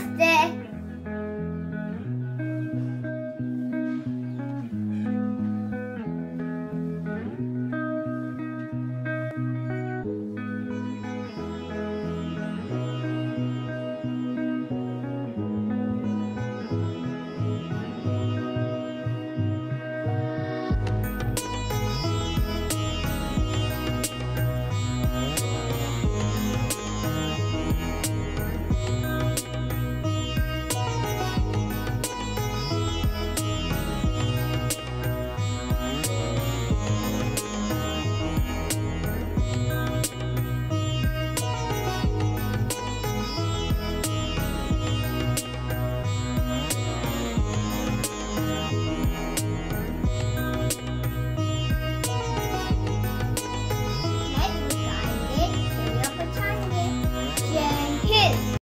して